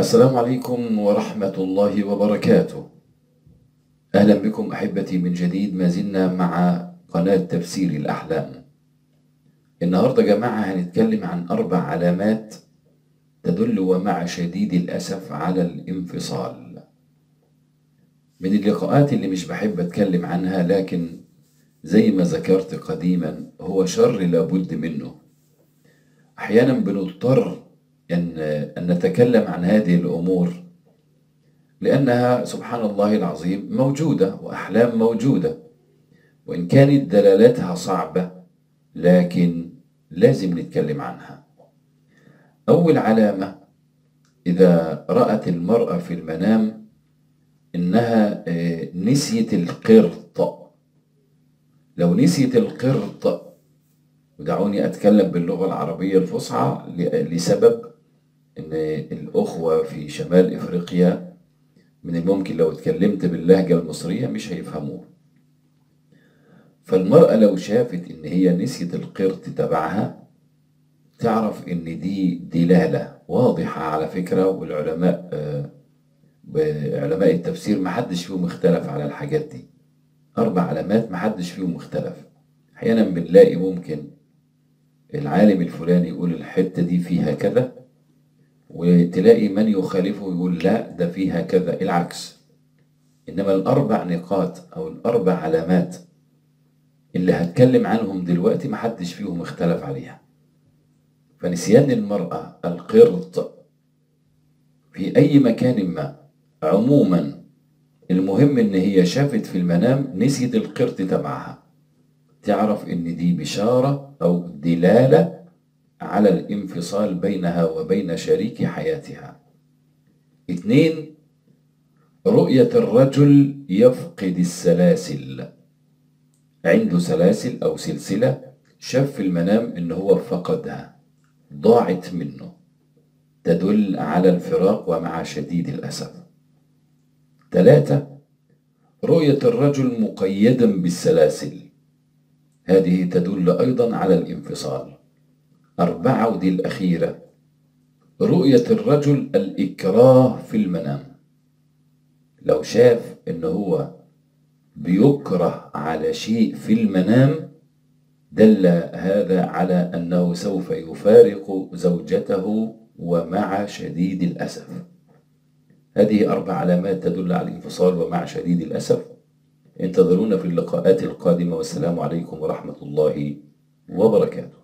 السلام عليكم ورحمة الله وبركاته. أهلا بكم أحبتي من جديد ما زلنا مع قناة تفسير الأحلام. النهاردة جماعة هنتكلم عن أربع علامات تدل ومع شديد الأسف على الانفصال. من اللقاءات اللي مش بحب أتكلم عنها لكن زي ما ذكرت قديما هو شر لابد منه. أحيانا بنضطر أن أن نتكلم عن هذه الأمور لأنها سبحان الله العظيم موجودة وأحلام موجودة وإن كانت دلالاتها صعبة لكن لازم نتكلم عنها. أول علامة إذا رأت المرأة في المنام إنها نسيت القرط لو نسيت القرط ودعوني أتكلم باللغة العربية الفصحى لسبب إن الأخوة في شمال إفريقيا من الممكن لو اتكلمت باللهجة المصرية مش هيفهموه. فالمرأة لو شافت إن هي نسيت القرط تبعها تعرف إن دي دلاله واضحة على فكرة والعلماء علماء التفسير ما حدش فيهم اختلف على الحاجات دي. أربع علامات ما حدش فيهم اختلف. أحيانا بنلاقي ممكن العالم الفلاني يقول الحتة دي فيها كذا وتلاقي من يخالفه يقول لا ده فيها كذا العكس. إنما الأربع نقاط أو الأربع علامات اللي هتكلم عنهم دلوقتي محدش فيهم اختلف عليها. فنسيان المرأة القرط في أي مكان ما عموما المهم إن هي شافت في المنام نسيت القرط تبعها. تعرف إن دي بشارة أو دلالة على الانفصال بينها وبين شريك حياتها. اثنين رؤية الرجل يفقد السلاسل. عنده سلاسل أو سلسلة شاف في المنام إن هو فقدها ضاعت منه تدل على الفراق ومع شديد الأسف. ثلاثة رؤية الرجل مقيدا بالسلاسل. هذه تدل أيضا على الانفصال. أربعة ودي الأخيرة. رؤية الرجل الإكراه في المنام. لو شاف إن هو بيكره على شيء في المنام دل هذا على أنه سوف يفارق زوجته ومع شديد الأسف. هذه أربع علامات تدل على الانفصال ومع شديد الأسف. انتظرونا في اللقاءات القادمة والسلام عليكم ورحمة الله وبركاته.